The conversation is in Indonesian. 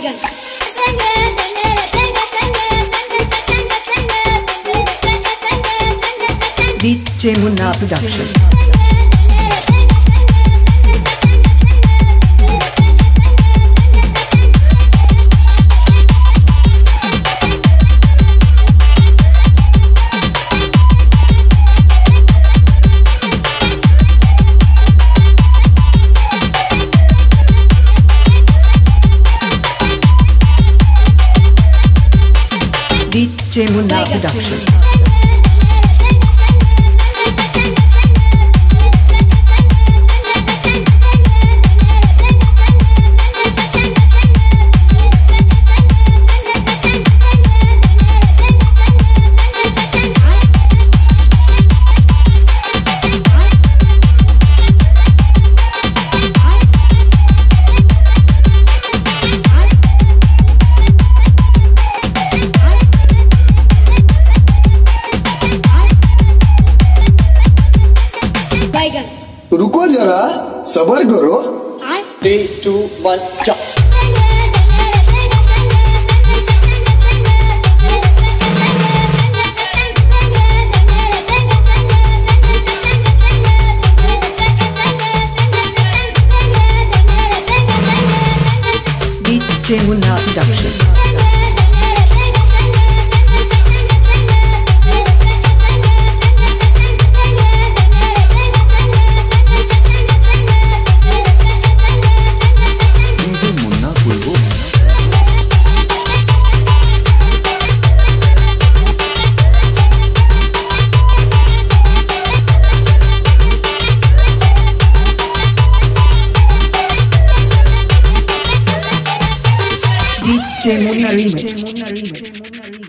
dragon. DJ Munna Productions. J Munda Productions. बैगन रुको जरा सबर करो three to one jump DJ Munna Production. Chemuna Remix.